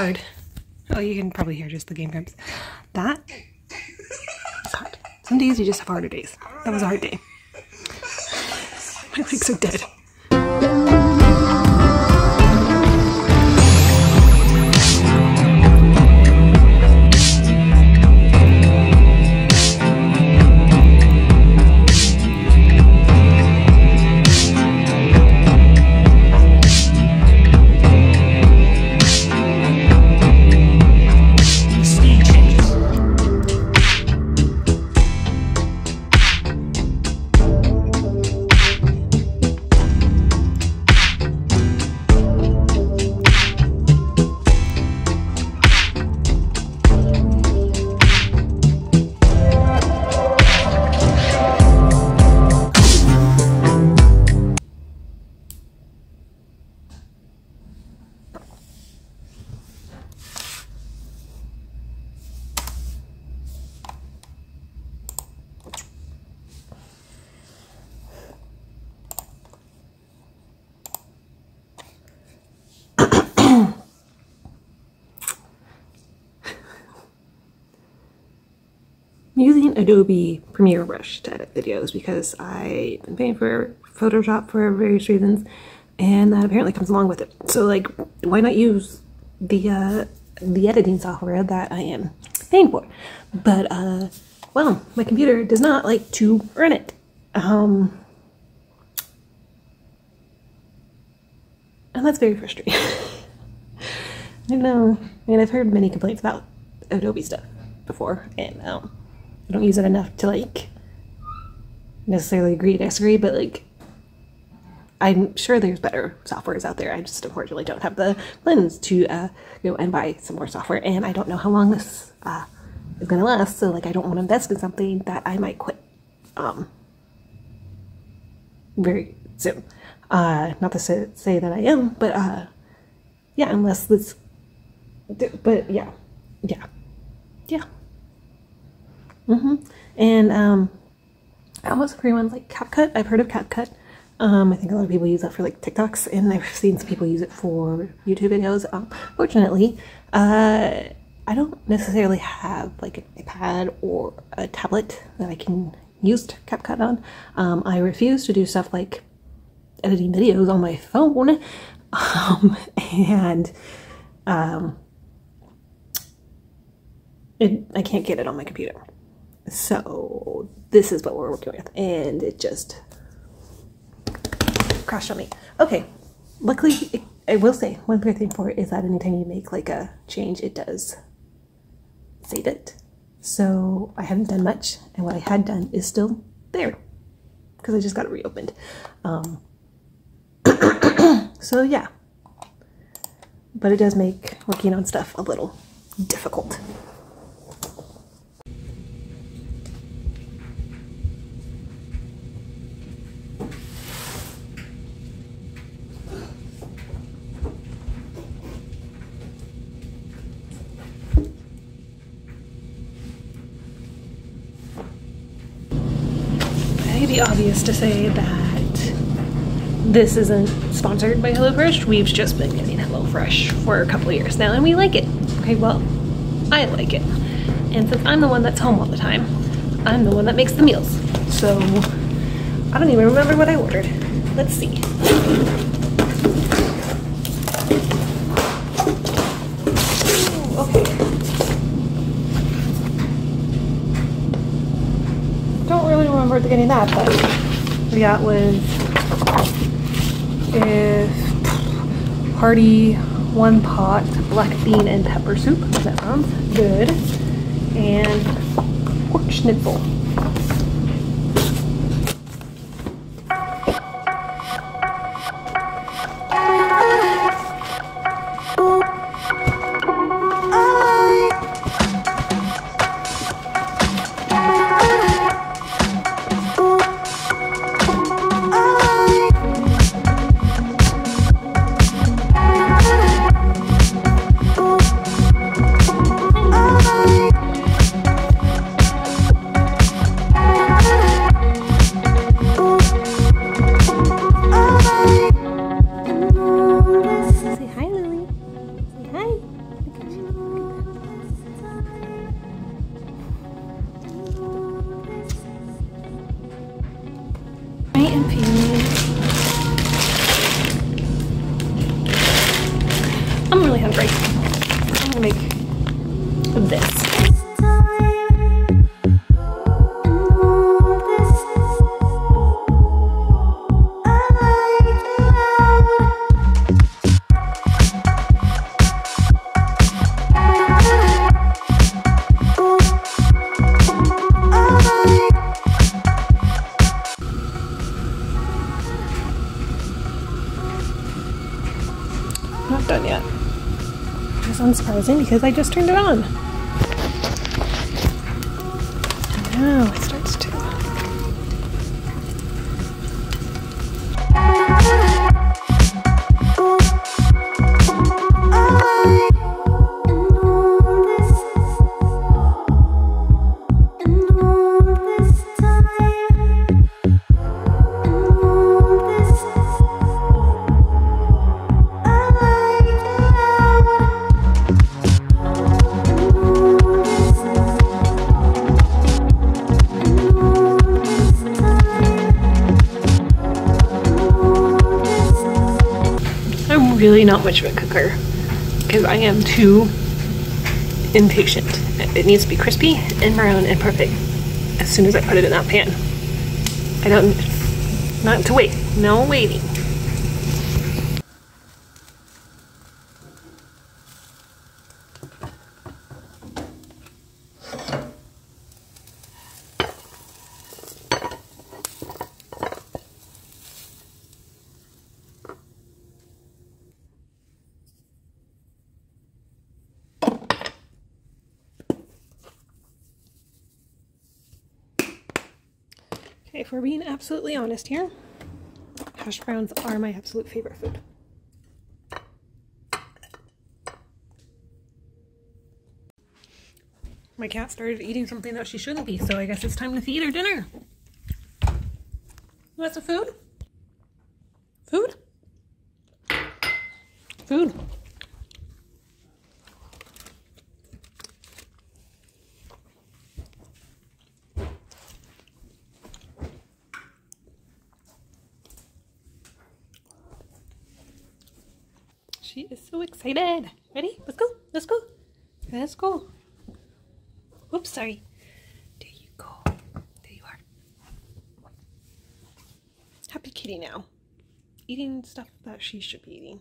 loud. Oh, you can probably hear just the Game Grumps. That. God. Some days you just have harder days. That was a hard day. My legs are dead. Using Adobe Premiere Rush to edit videos because I've been paying for Photoshop for various reasons, and that apparently comes along with it. So, like, why not use the uh, the editing software that I am paying for? But, uh, well, my computer does not like to run it. Um, and that's very frustrating. I know. I mean, I've heard many complaints about Adobe stuff before, and um, I don't use it enough to like necessarily agree disagree, but like I'm sure there's better softwares out there. I just unfortunately don't have the funds to uh, go and buy some more software, and I don't know how long this uh, is gonna last. So like, I don't want to invest in something that I might quit um, very soon. Uh, not to say, say that I am, but uh, yeah, unless this, but yeah, yeah, yeah. Mm-hmm. And um, I agree on like CapCut. I've heard of CapCut. Um, I think a lot of people use that for like TikToks, and I've seen some people use it for YouTube videos. Um, fortunately, uh, I don't necessarily have like an iPad or a tablet that I can use CapCut on. Um, I refuse to do stuff like editing videos on my phone, um, and um, it, I can't get it on my computer. So this is what we're working with, and it just crashed on me. Okay, luckily, it, I will say one great thing for it is that anytime you make like a change, it does save it. So I haven't done much, and what I had done is still there because I just got it reopened. Um, so yeah, but it does make working on stuff a little difficult. Obvious to say that this isn't sponsored by HelloFresh. We've just been getting HelloFresh for a couple years now, and we like it. Okay, well, I like it. And since I'm the one that's home all the time, I'm the one that makes the meals. So I don't even remember what I ordered. Let's see. Okay. Don't really remember getting that, but got was if hearty one pot black bean and pepper soup. That sounds good. And pork schnitzel. Make this. Not done yet. It's unsurprising because I just turned it on. I'm really not much of a cooker because I am too impatient. It needs to be crispy and brown and perfect as soon as I put it in that pan. I don't, not to wait, no waiting. If we're being absolutely honest here, hash browns are my absolute favorite food. My cat started eating something that she shouldn't be, so I guess it's time to feed her dinner. What's the food? Food? Food. She is so excited. Ready? Let's go. Let's go. Let's go. Oops, sorry. There you go. There you are. Happy kitty now. Eating stuff that she should be eating.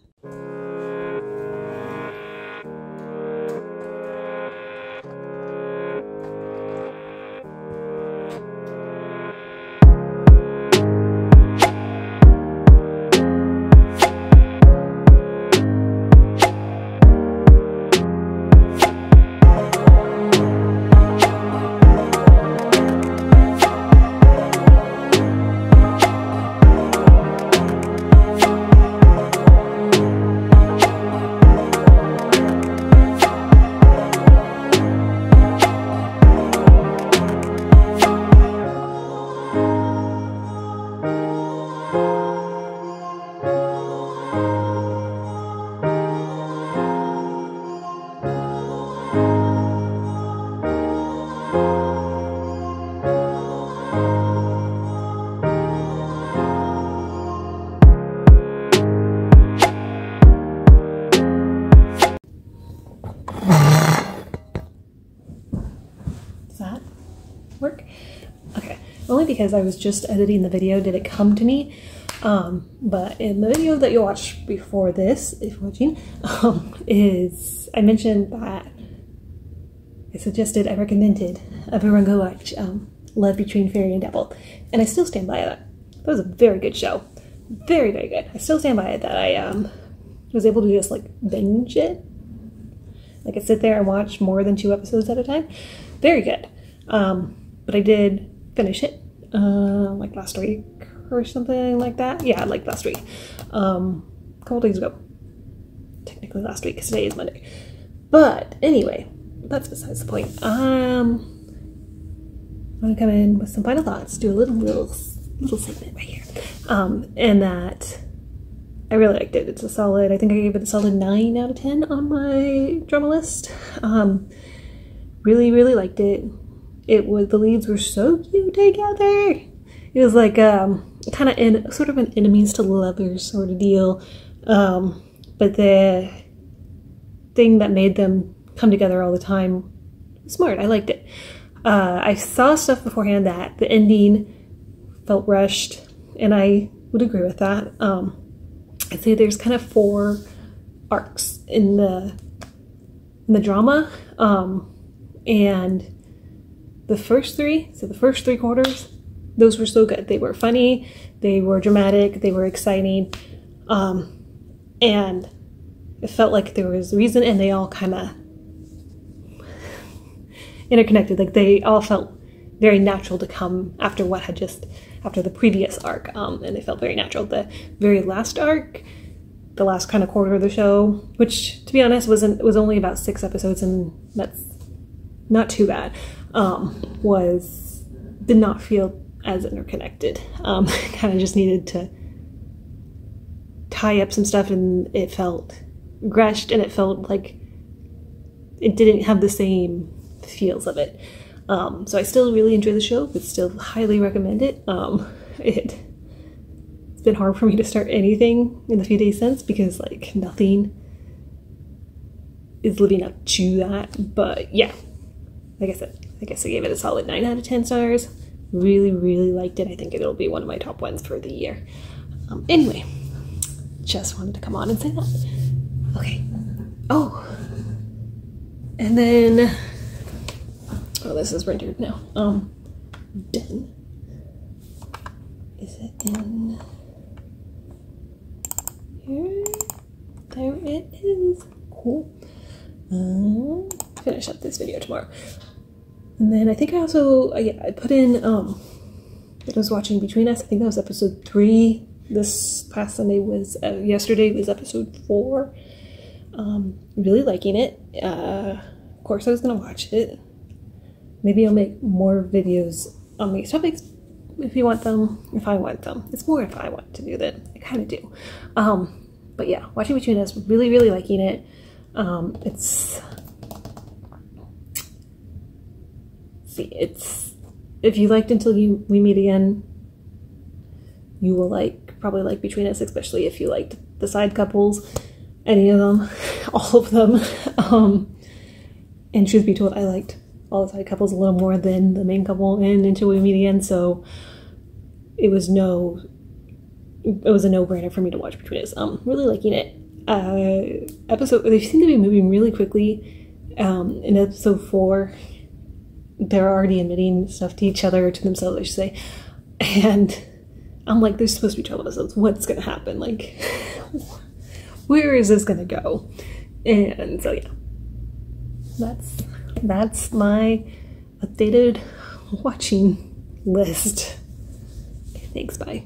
Because I was just editing the video did it come to me. Um, but in the video that you watched before this, if you're watching, um, is I mentioned that I suggested, I recommended everyone go watch um, Love Between Fairy and Devil. And I still stand by that. That was a very good show. Very, very good. I still stand by it that I um, was able to just like binge it. Like I sit there and watch more than two episodes at a time. Very good. Um, but I did finish it uh, like last week or something like that. Yeah, like last week. Um, a couple days ago. Technically last week because today is Monday. But anyway, that's besides the point. Um, I'm gonna come in with some final thoughts. Do a little little little segment right here. Um, and that I really liked it. It's a solid. I think I gave it a solid nine out of ten on my drama list. Um, really, really liked it. It was the leads were so cute together. it was like um, kind of in sort of an enemies to lovers sort of deal. Um, but the thing that made them come together all the time smart. I liked it. Uh, I saw stuff beforehand that the ending felt rushed, and I would agree with that. Um, I'd say there's kind of four arcs in the in the drama, um, and the first three, so the first three quarters, those were so good. They were funny, they were dramatic, they were exciting, um, and it felt like there was reason, and they all kind of interconnected. Like they all felt very natural to come after what had just after the previous arc, um, and they felt very natural. The very last arc the last kind of quarter of the show, which to be honest wasn't was only about six episodes, and that's not too bad. Um, was did not feel as interconnected. Um, kind of just needed to tie up some stuff, and it felt rushed, and it felt like it didn't have the same feels of it. Um, so I still really enjoy the show, but still highly recommend it. Um, it it's been hard for me to start anything in the few days since because like nothing is living up to that. But yeah, like I said, I guess I gave it a solid 9 out of 10 stars. Really, really liked it. I think it'll be one of my top ones for the year. Um, anyway, just wanted to come on and say that. Okay. Oh. And then, oh, this is rendered now. Um, done. Is it in? here. There it is. Cool. Um, finish up this video tomorrow. And then I think I also, yeah, I put in, um, I was watching Between Us. I think that was episode three. This past Sunday was, uh, yesterday was episode four. Um, really liking it. Uh, of course I was gonna watch it. Maybe I'll make more videos on these topics if you want them, if I want them. It's more if I want to do that. I kind of do. Um, but yeah, watching between us, really, really liking it. Um, it's see, it's if you liked until you we meet again, you will like probably like between us, especially if you liked the side couples, any of them, all of them. Um, and truth be told, I liked all the side couples a little more than the main couple in Until We Meet Again, so it was no it was a no-brainer for me to watch between us. Um really liking it. Uh episode they seem to be moving really quickly. Um in episode four they're already admitting stuff to each other to themselves, I should say. And I'm like, there's supposed to be 12 episodes. What's gonna happen? Like where is this gonna go? And so yeah. That's that's my updated watching list. Thanks, bye.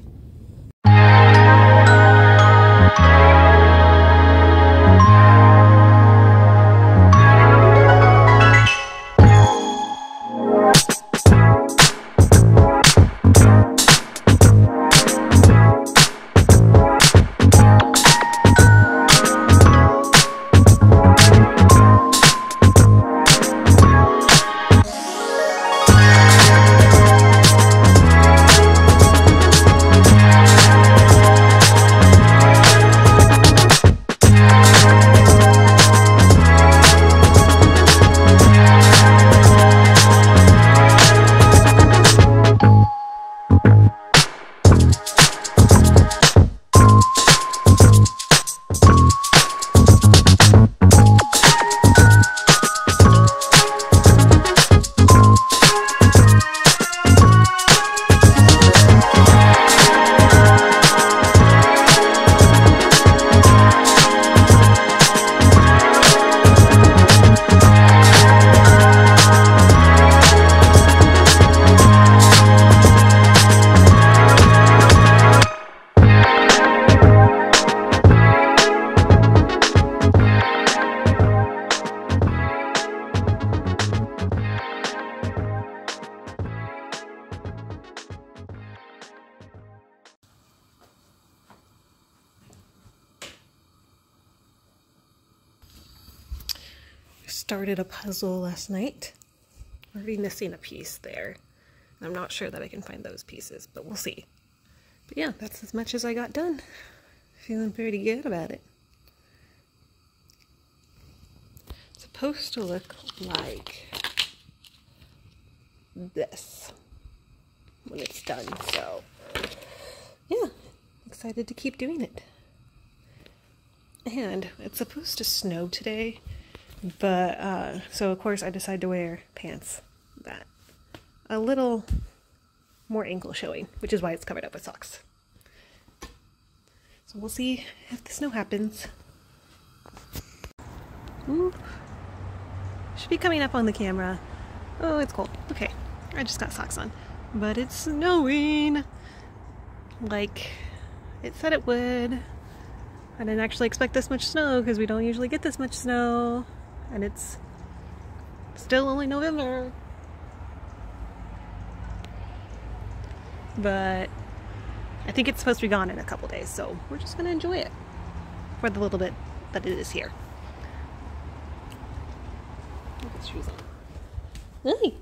Started a puzzle last night. Already missing a piece there. I'm not sure that I can find those pieces, but we'll see. But yeah, that's as much as I got done. Feeling pretty good about it. It's supposed to look like this when it's done, so yeah, excited to keep doing it. And it's supposed to snow today, but uh, so of course I decided to wear pants that a little more ankle showing, which is why it's covered up with socks. So we'll see if the snow happens. Ooh. Should be coming up on the camera. Oh, it's cold. Okay, I just got socks on. But it's snowing! Like it said it would. I didn't actually expect this much snow because we don't usually get this much snow. And it's still only November. but I think it's supposed to be gone in a couple days, so we're just going to enjoy it for the little bit that it is here. Put his shoes on. Lily!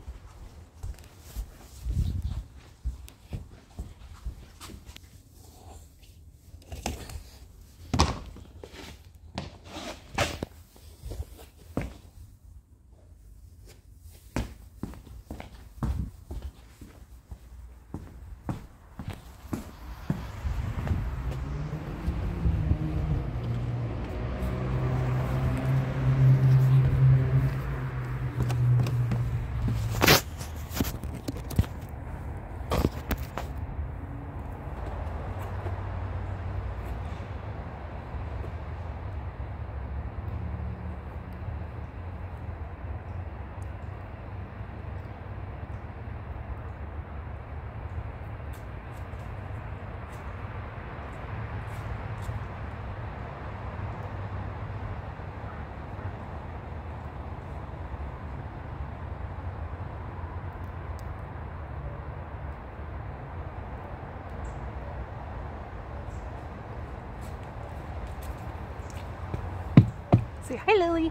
Say hi, Lily.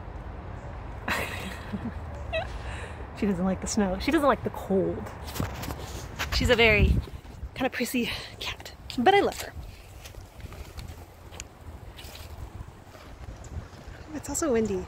she doesn't like the snow. She doesn't like the cold. She's a very kind of prissy cat, but I love her. It's also windy.